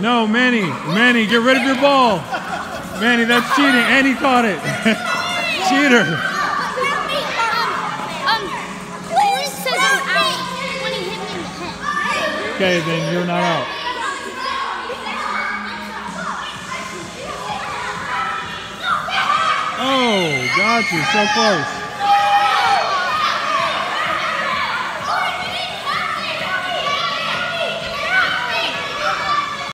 No, Manny. Manny, get rid of your ball. Manny, that's cheating. And he caught it. Cheater. Okay, then you're not out. Oh, got you. So close.